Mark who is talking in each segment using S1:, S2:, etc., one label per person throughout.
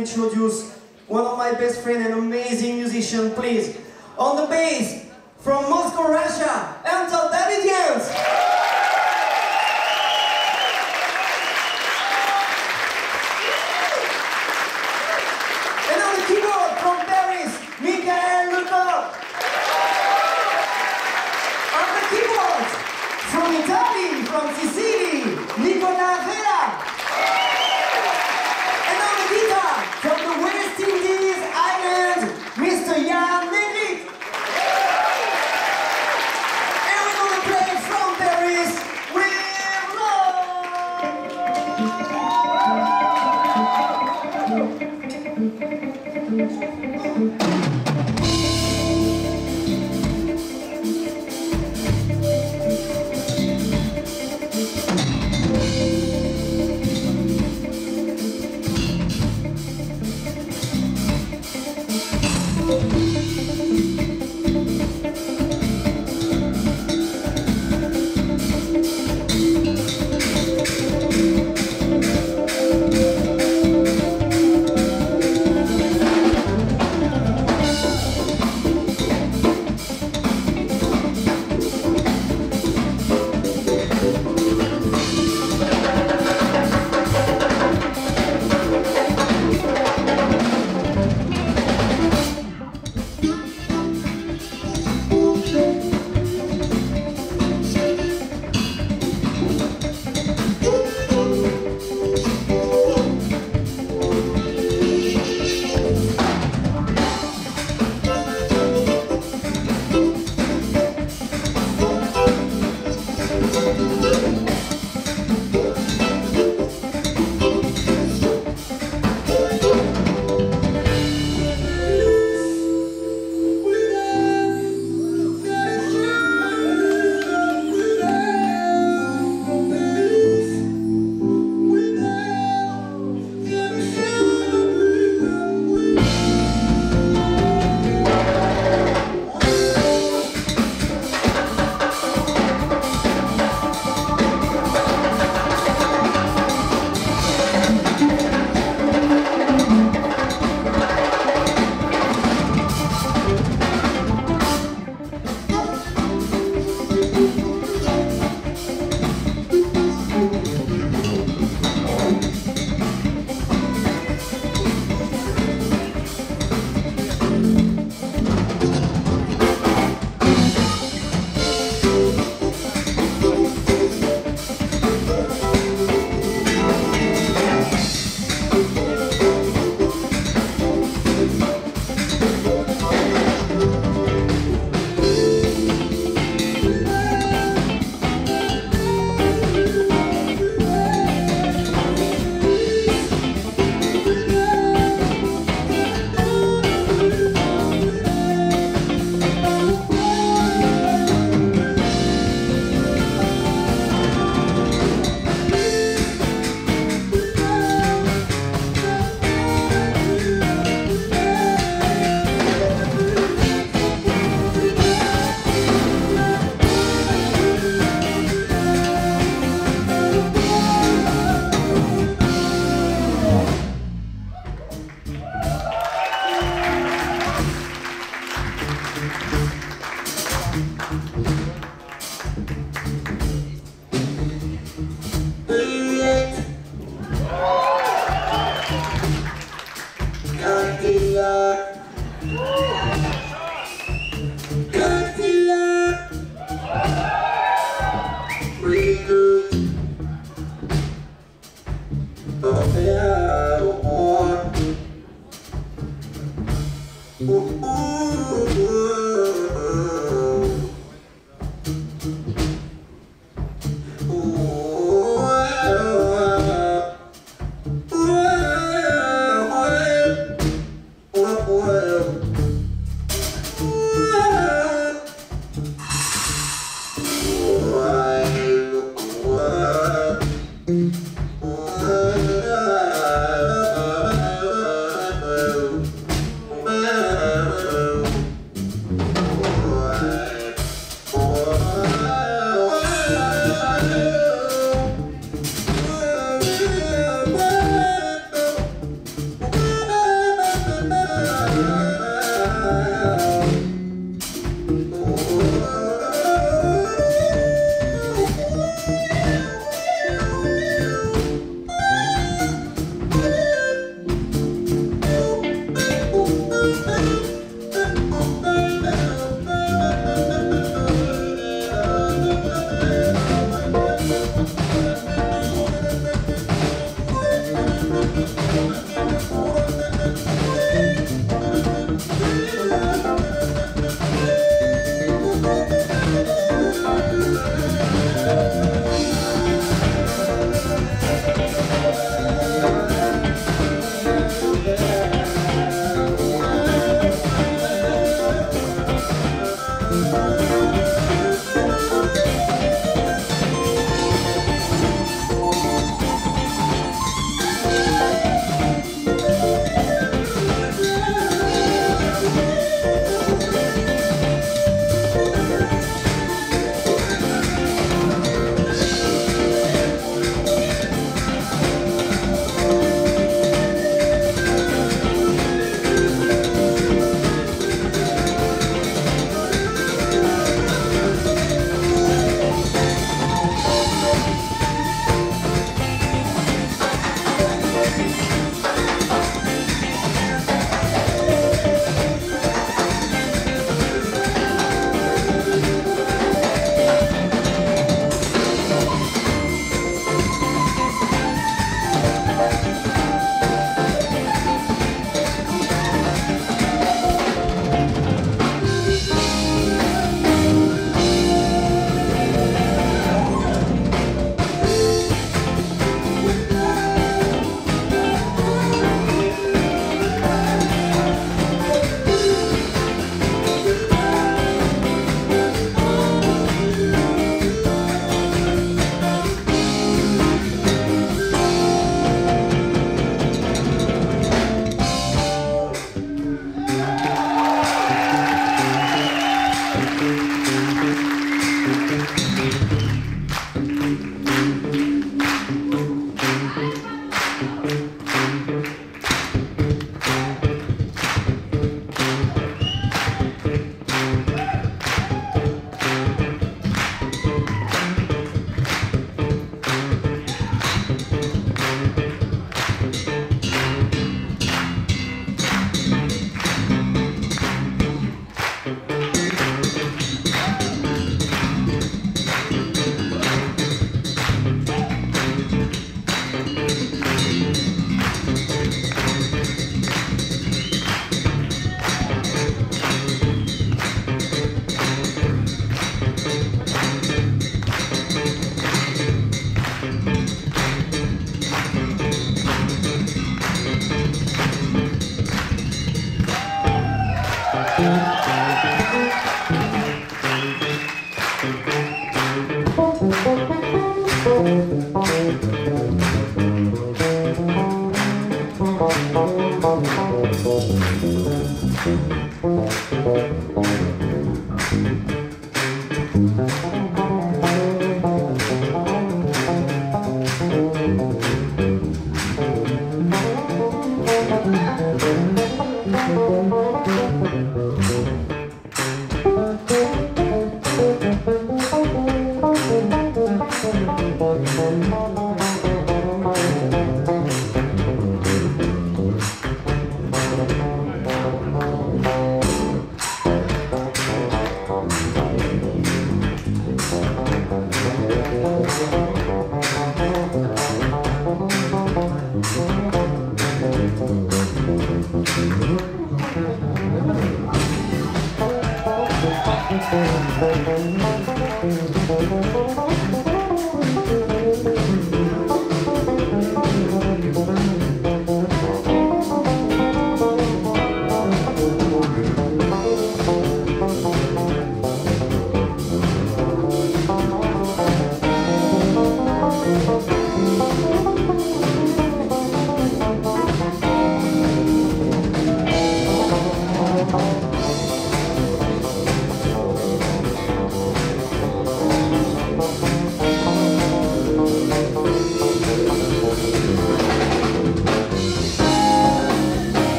S1: introduce one of my best friend and amazing musician, please. On the bass, from Moscow, Russia, Anton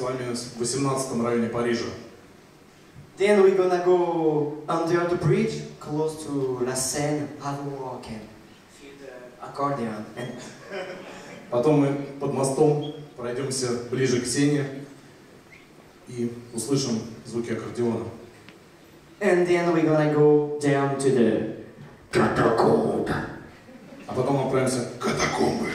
S2: вами в 18 районе Парижа.
S1: Then we're gonna go under the bridge, close to La Seine, have a walk and feel the accordion.
S2: Потом мы под мостом пройдемся ближе к Сене и услышим звуки аккордеона.
S1: And then we're gonna go down to the catacomb.
S2: А потом отправимся к катакомбы.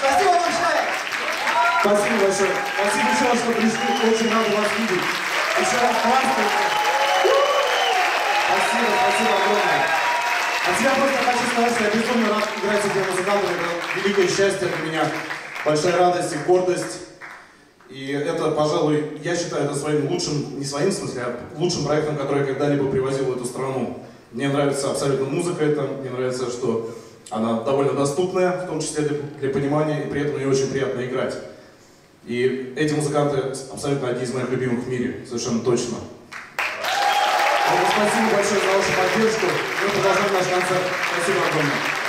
S1: Спасибо большое!
S2: Спасибо большое. Спасибо еще что пришли. Очень рады вас видеть. Еще раз хвастайте. Спасибо, спасибо огромное. А тебя просто хочу сказать, что я безумно рад играть с этими музыкантами. Это великое счастье для меня. Большая радость и гордость. И это, пожалуй, я считаю это своим лучшим, не своим смысле, а лучшим проектом, который я когда-либо привозил в эту страну. Мне нравится абсолютно музыка эта, мне нравится, что она довольно доступная, в том числе для, для понимания, и при этом ее очень приятно играть. И эти музыканты абсолютно одни из моих любимых в мире, совершенно точно. Спасибо большое за вашу поддержку. Мы продолжаем наш концерт. Спасибо огромное.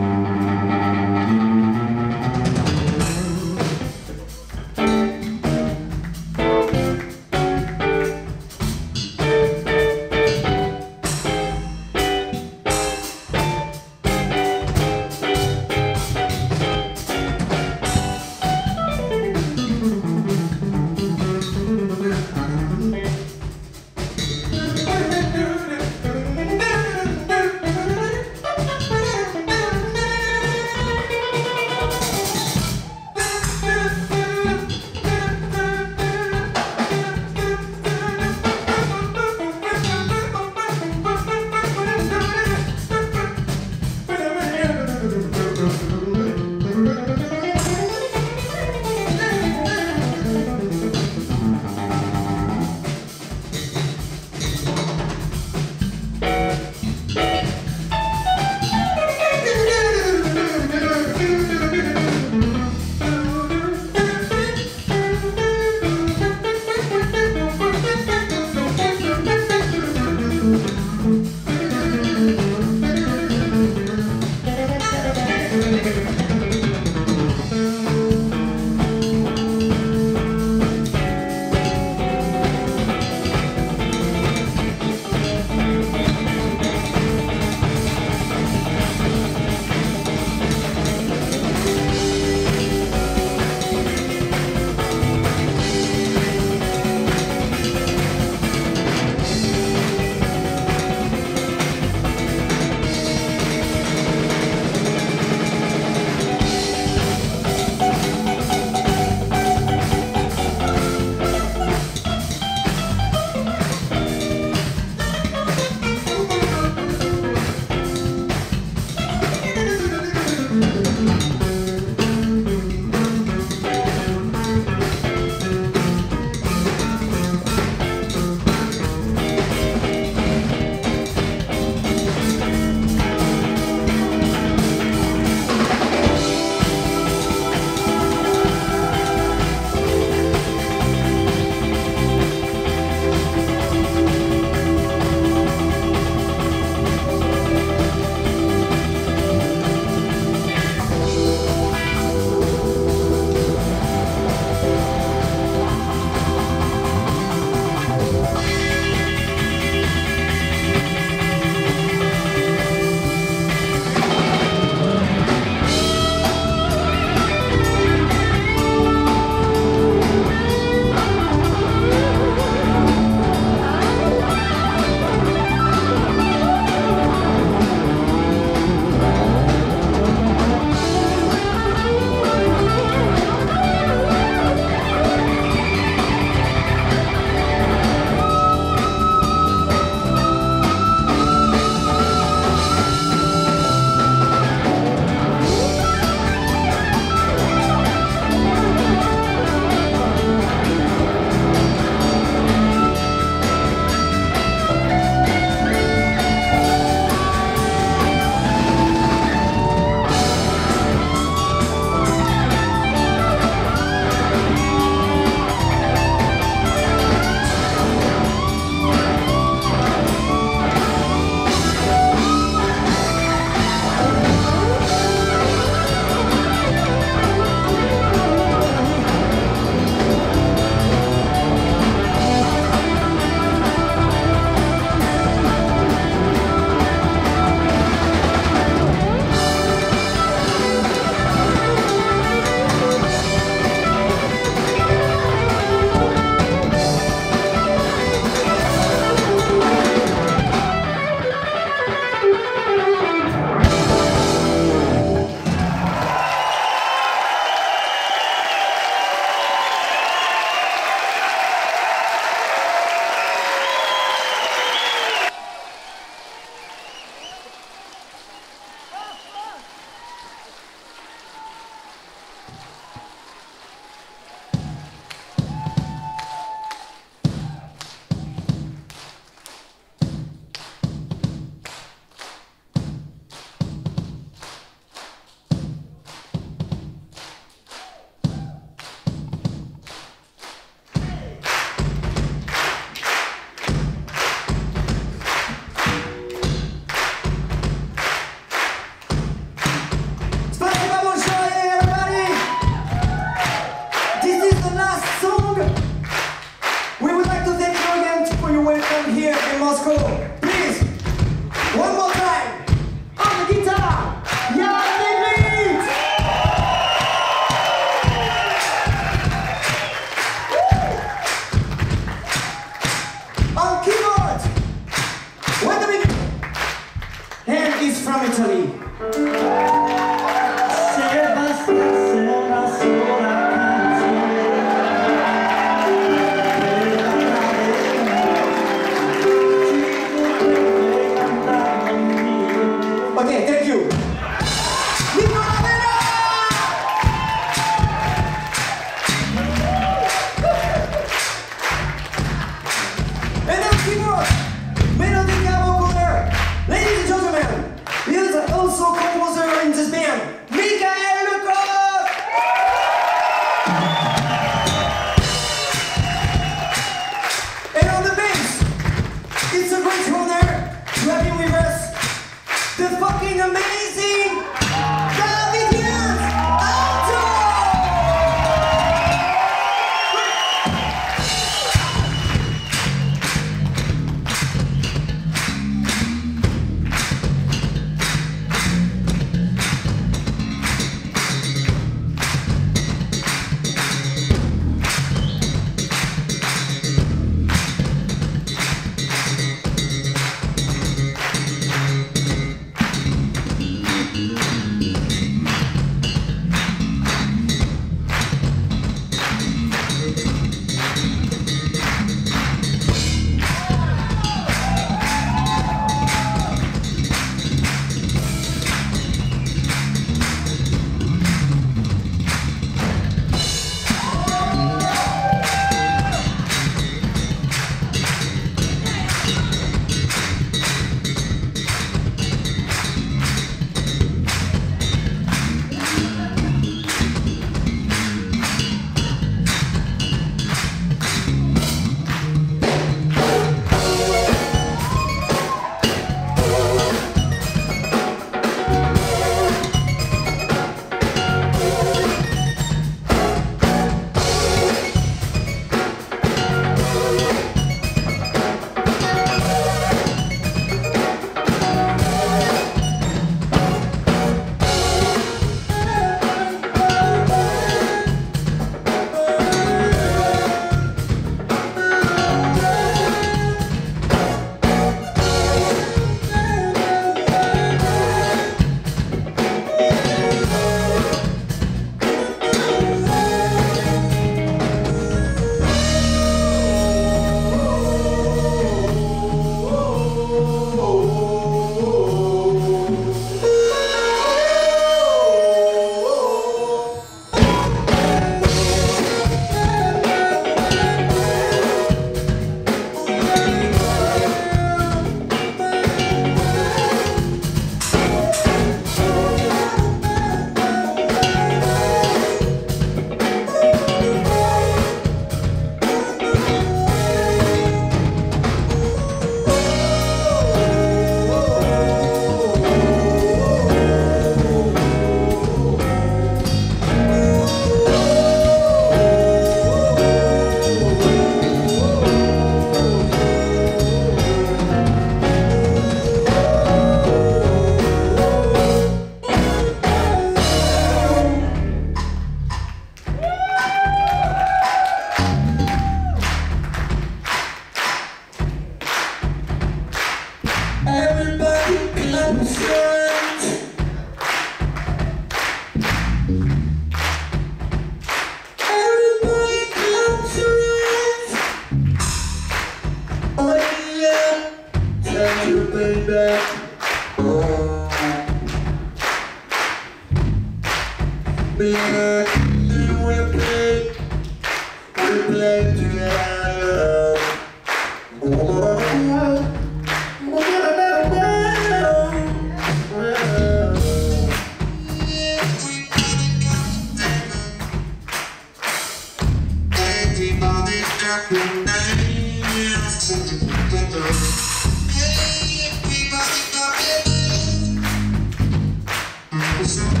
S1: Christ.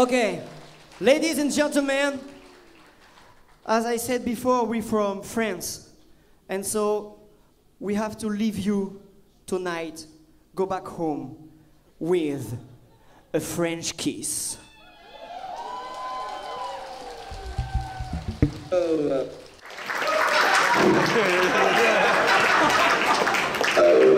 S1: Okay, ladies and gentlemen, as I said before, we're from France. And so we have to leave you tonight, go back home with a French kiss.
S2: Oh. Uh.